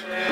Yeah.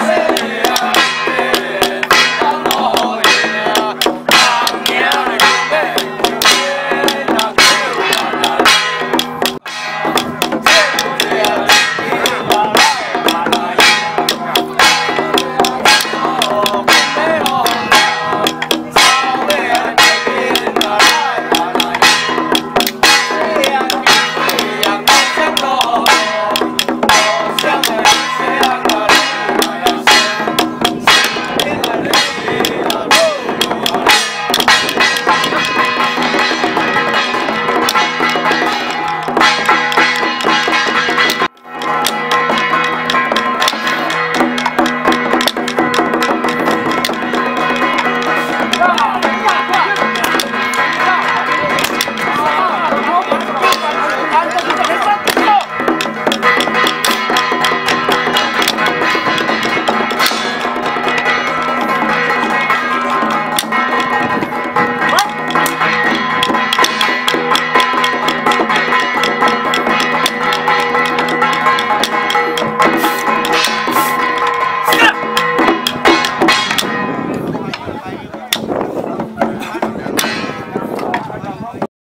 Amen.